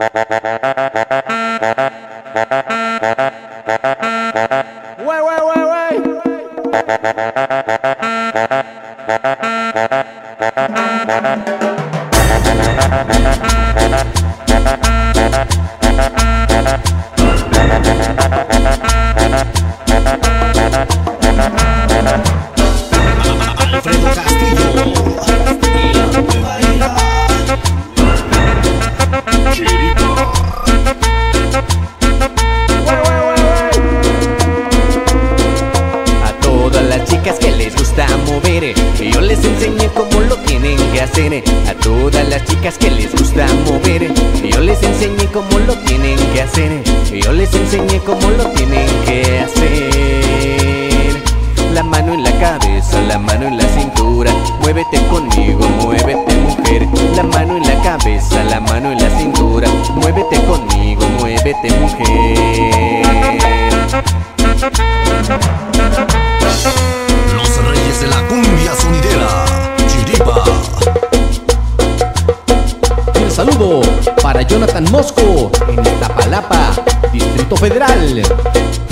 Thank you. Distrito Federal.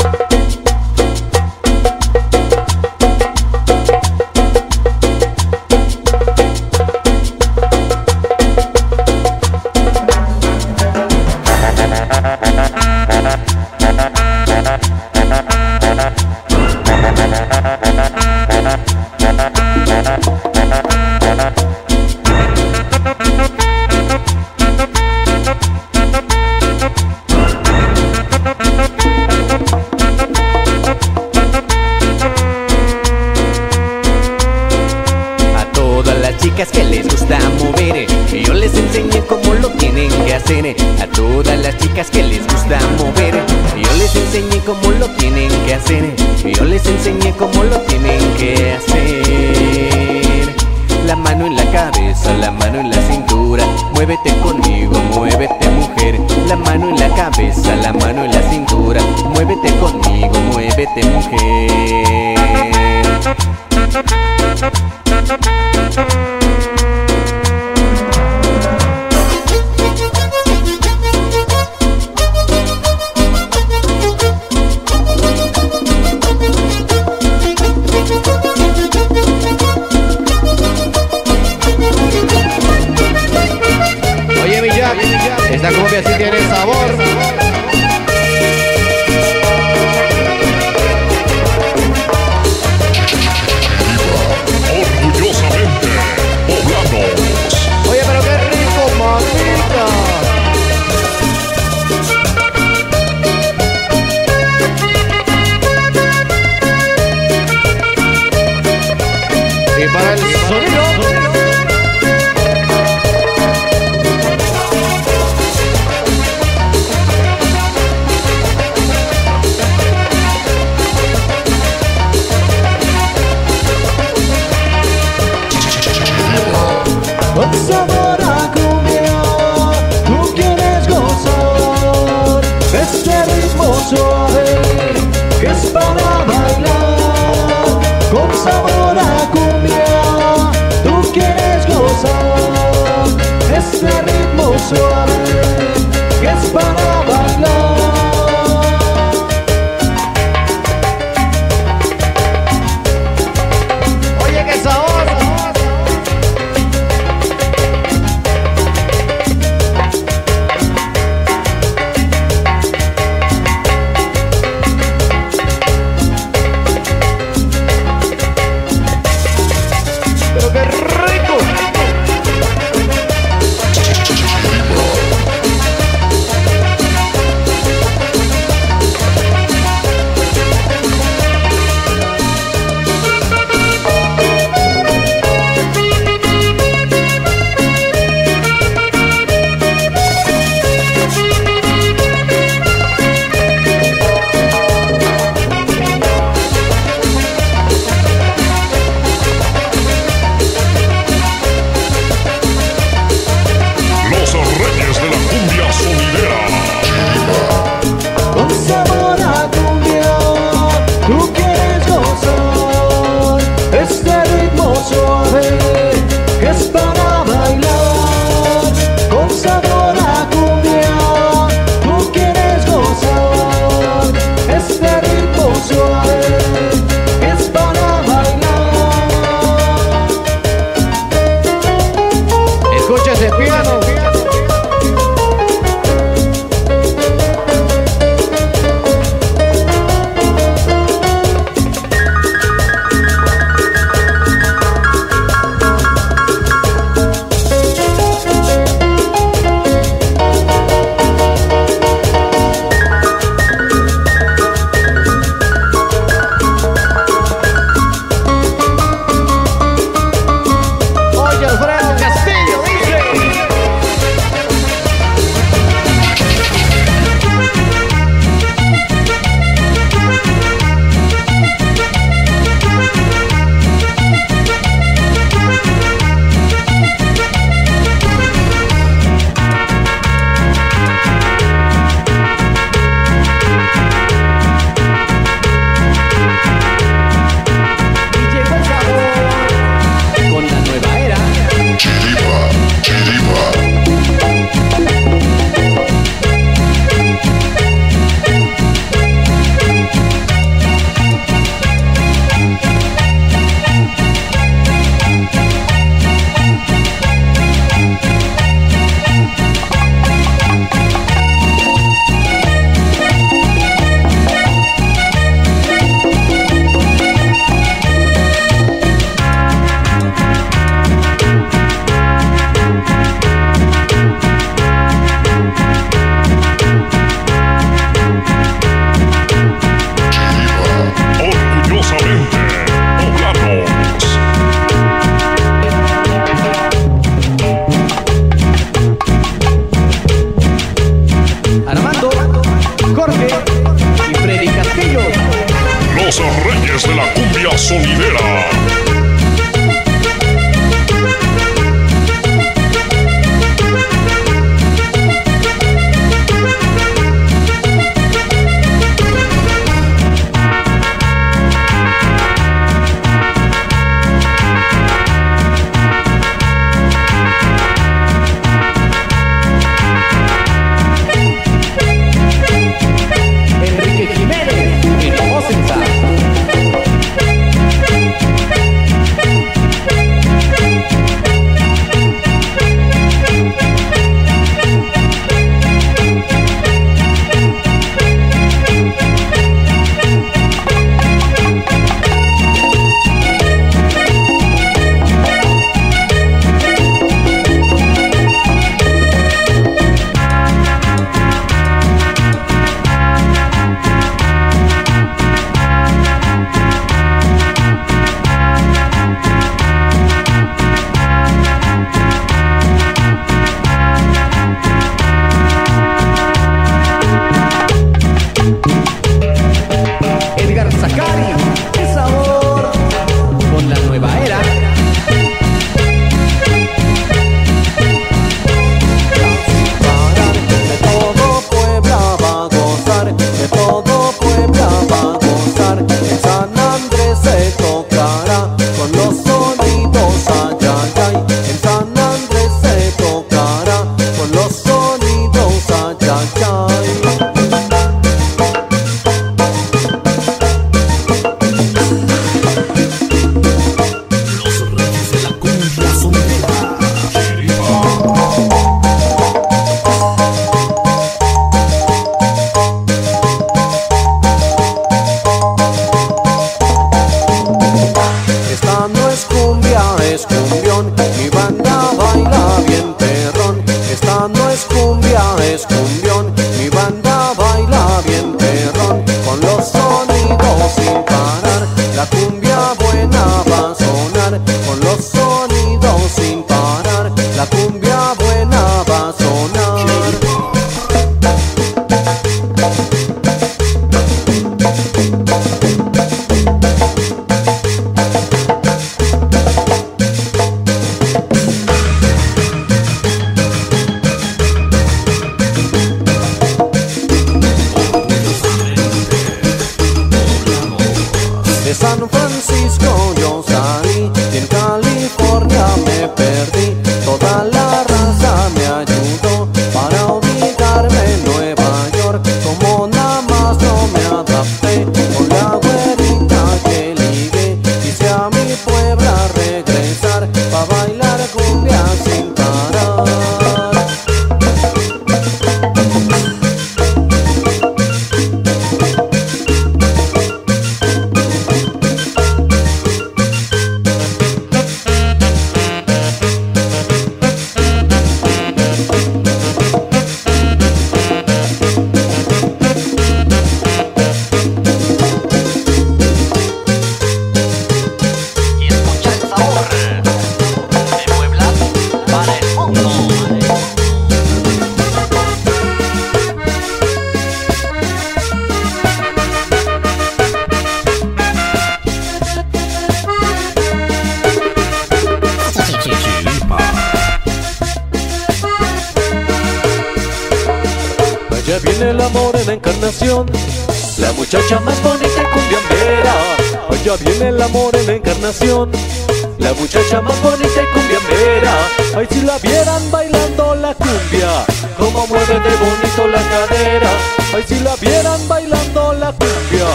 La muchacha más bonita y cumbiambera. Ay si la vieran bailando la cumbia Como mueve de bonito la cadera. Ay si la vieran bailando la cumbia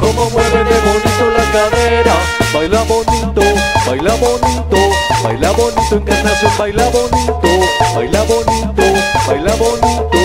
Como mueve de bonito la cadera. Baila bonito, baila bonito Baila bonito encarnación, baila bonito. Baila bonito, baila bonito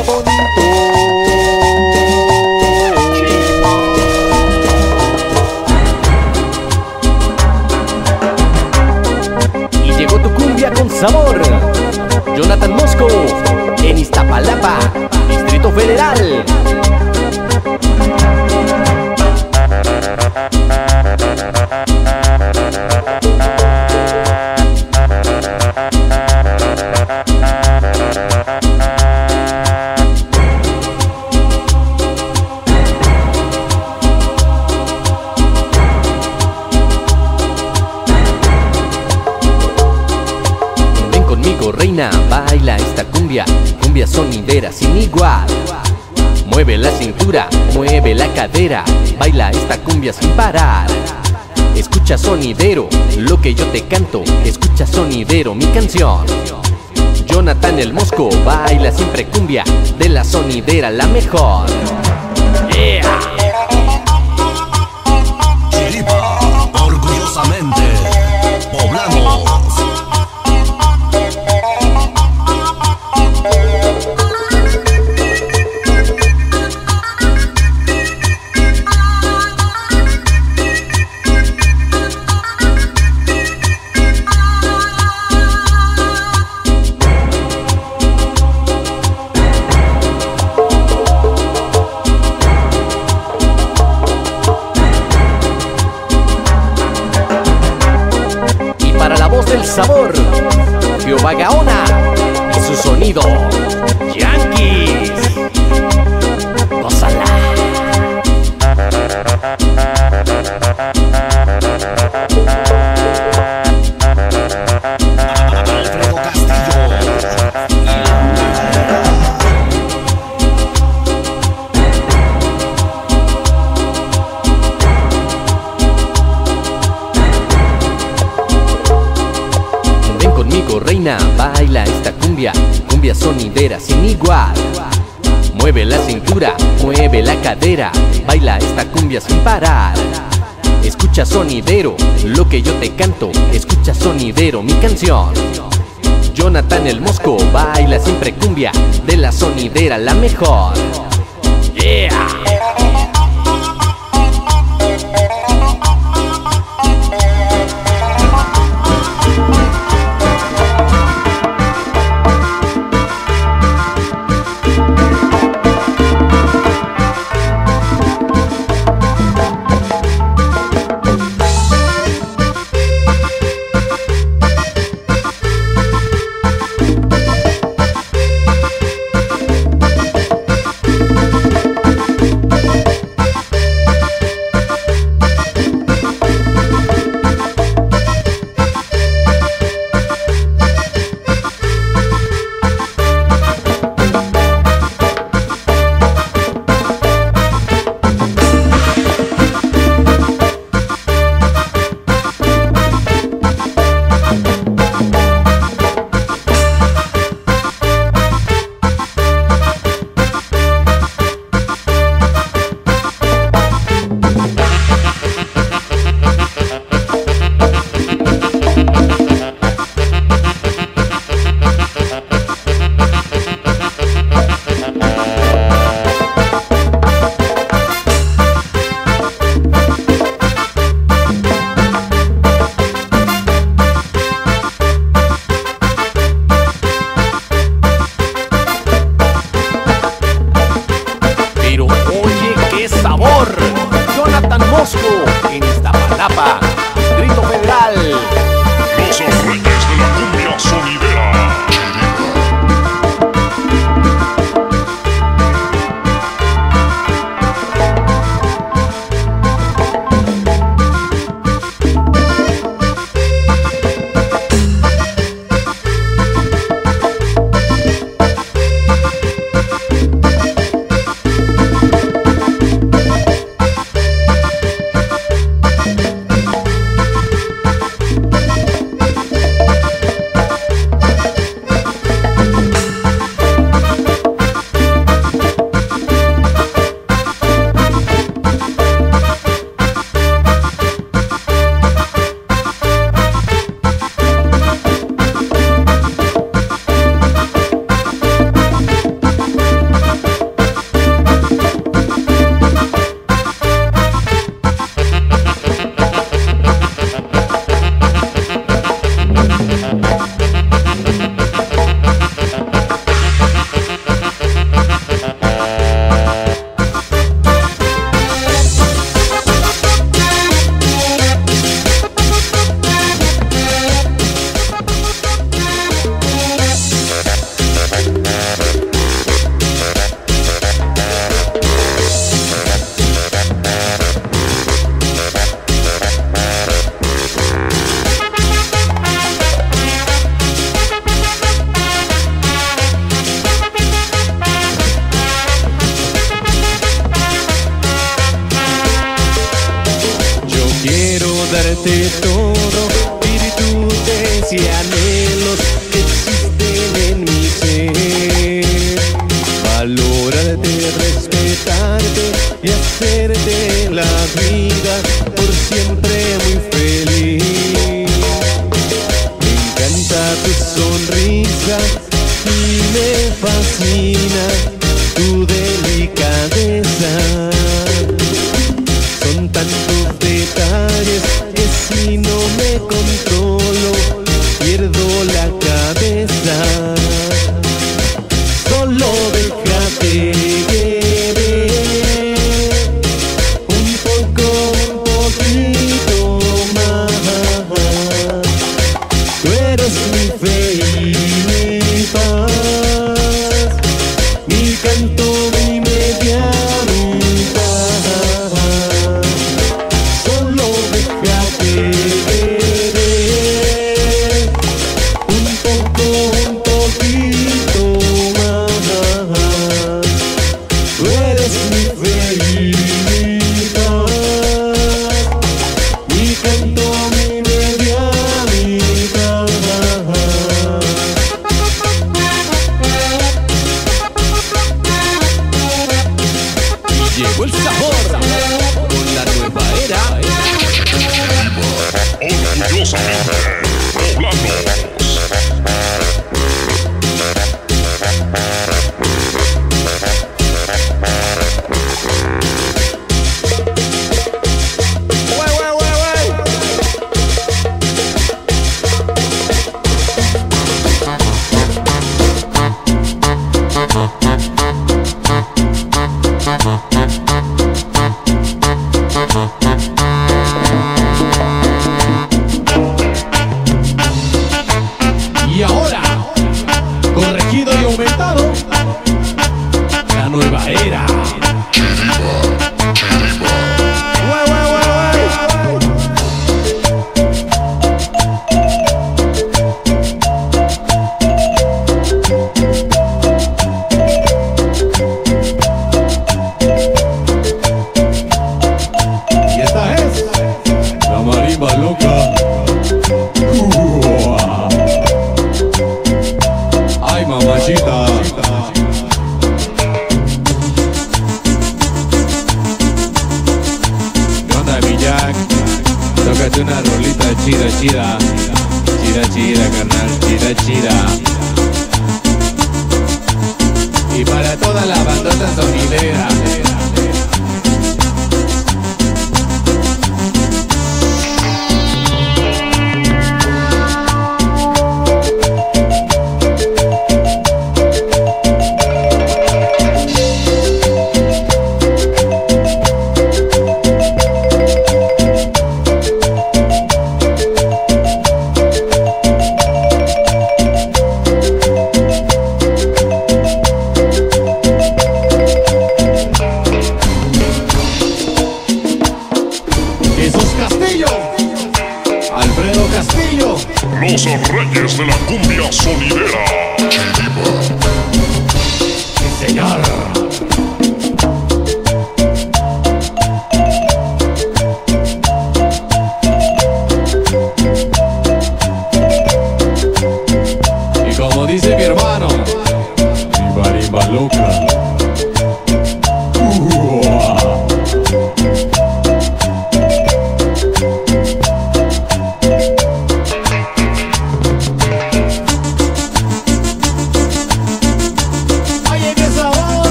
encarnación, Baila esta cumbia sin parar. Escucha sonidero, lo que yo te canto. Escucha sonidero, mi canción. Jonathan el Mosco baila siempre cumbia. De la sonidera la mejor. sonidero, lo que yo te canto, escucha sonidero mi canción. Jonathan el Mosco baila siempre cumbia, de la sonidera la mejor. Yeah.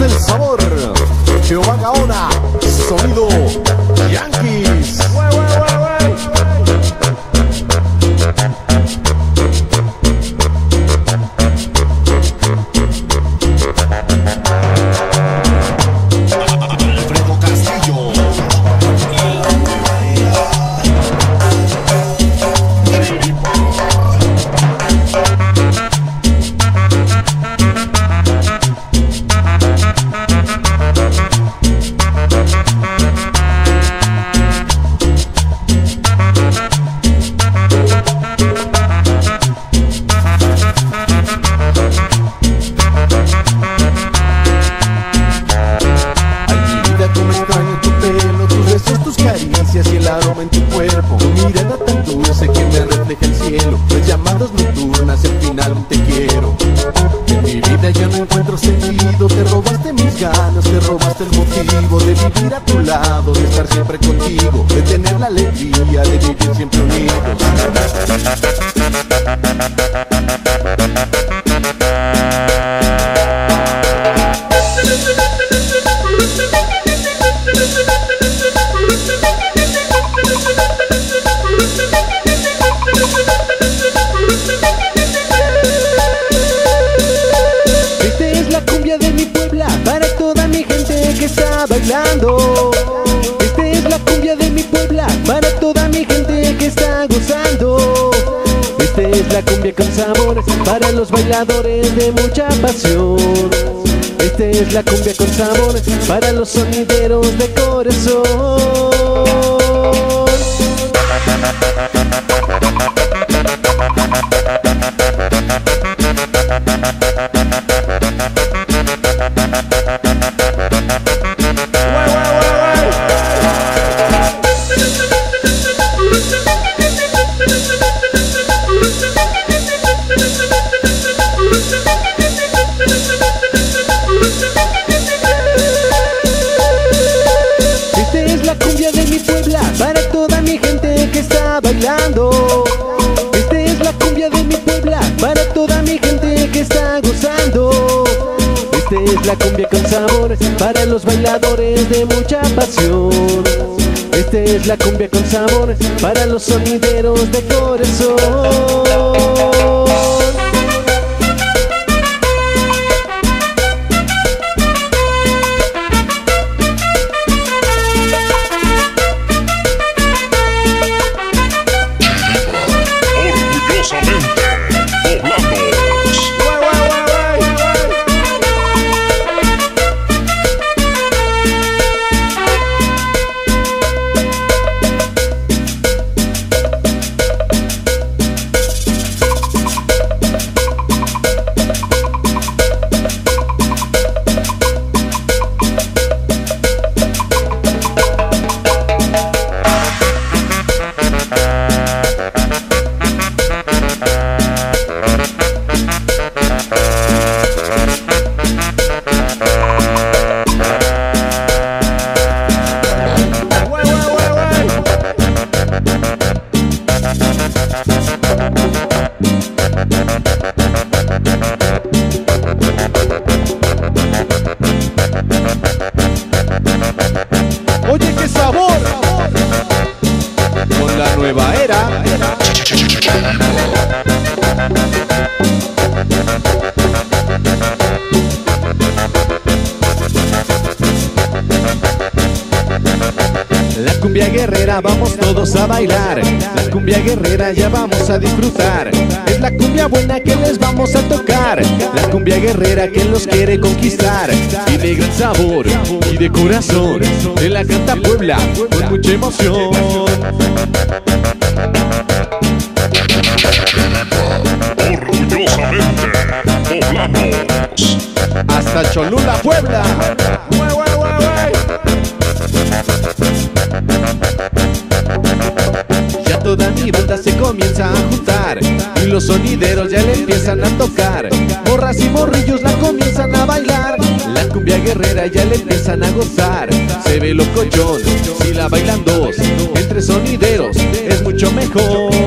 del sabor. para los bailadores de mucha pasión. Esta es la cumbia con sabor para los sonideros de corazón. Esta es la cumbia con sabor para los bailadores de mucha pasión. Esta es la cumbia con sabor para los sonideros de corazón. guerrera, vamos todos a bailar. La cumbia guerrera ya vamos a disfrutar. Es la cumbia buena que les vamos a tocar. La cumbia guerrera que los quiere conquistar. Y de gran sabor y de corazón. De la canta Puebla con mucha emoción. Orgullosamente poblamos hasta Cholula, Puebla. ¡Way, banda se comienza a juntar Y los sonideros ya le empiezan a tocar. Morras y morrillos la comienzan a bailar La cumbia guerrera ya le empiezan a gozar. Se ve locochón, si la bailan dos Entre sonideros es mucho mejor.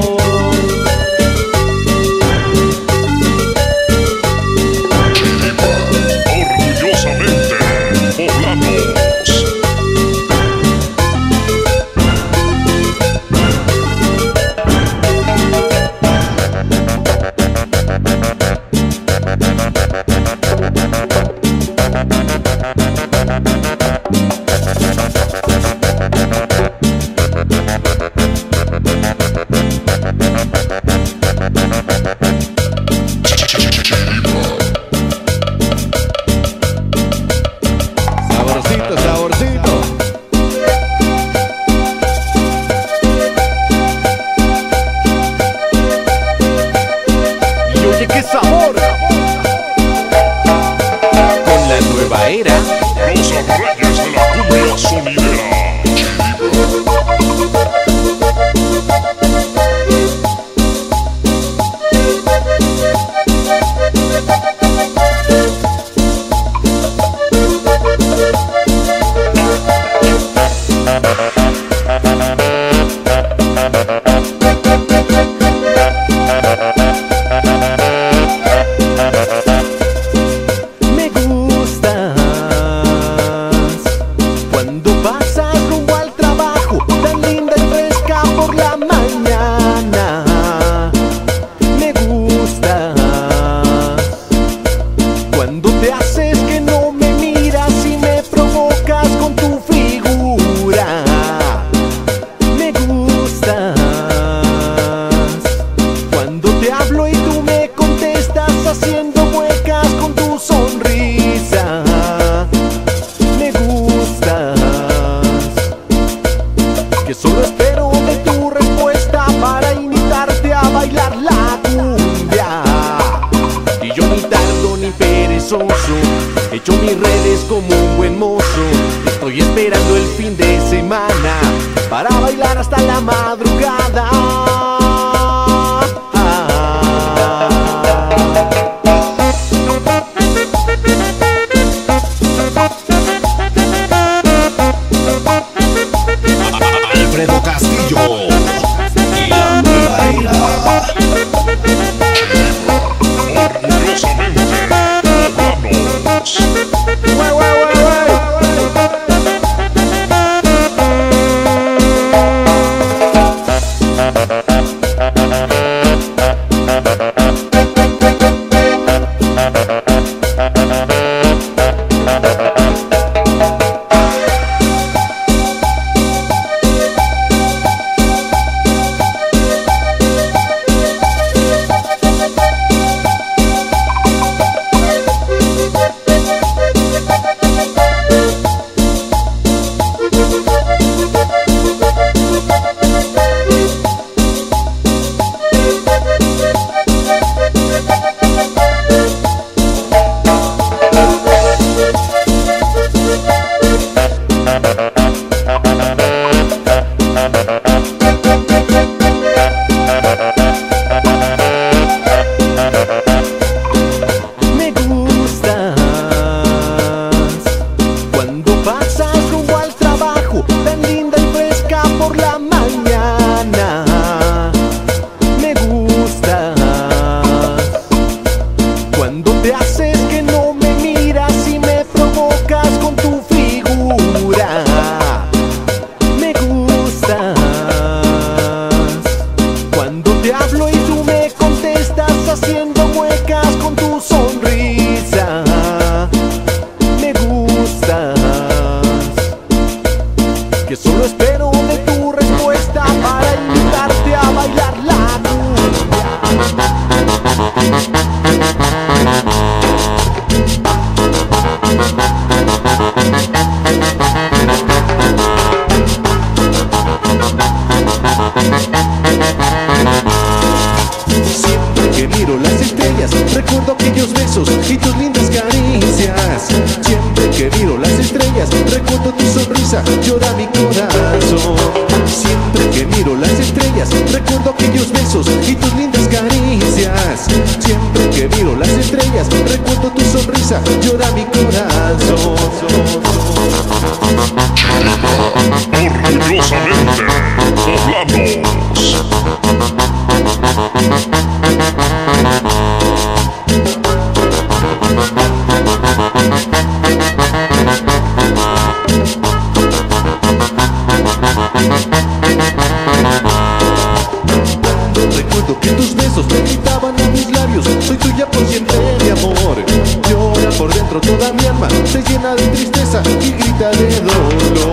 toda mi alma se llena de tristeza y grita de dolor.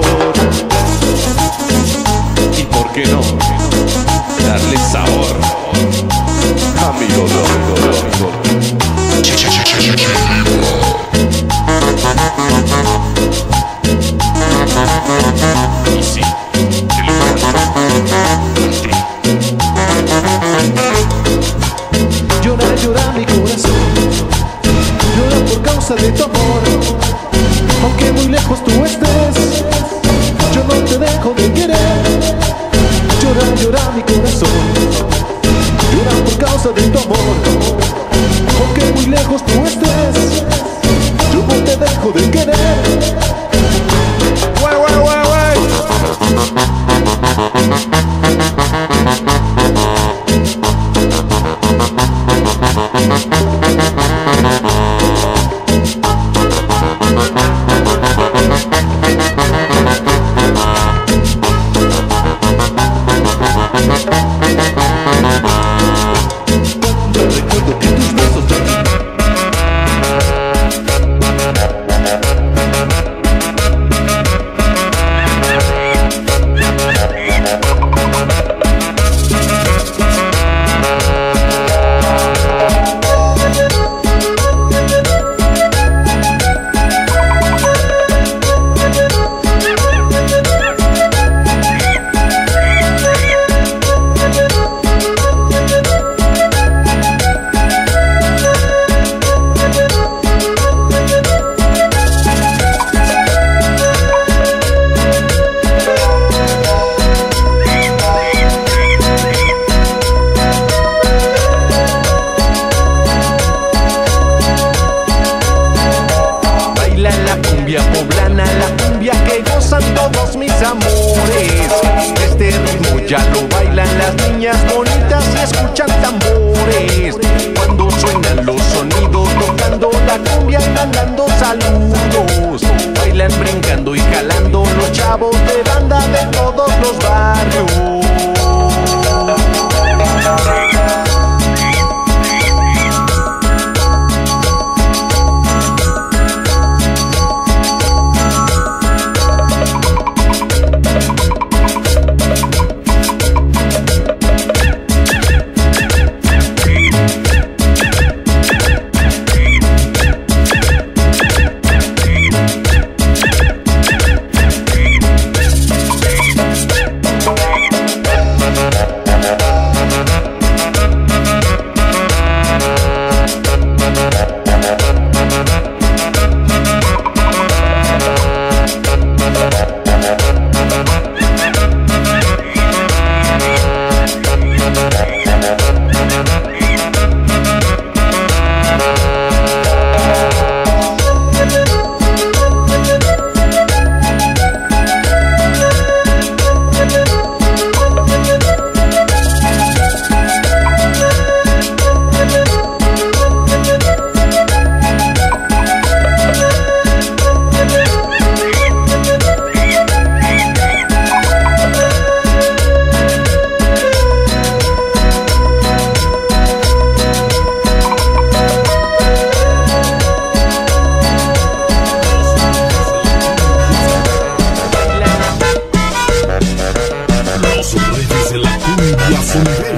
Listen.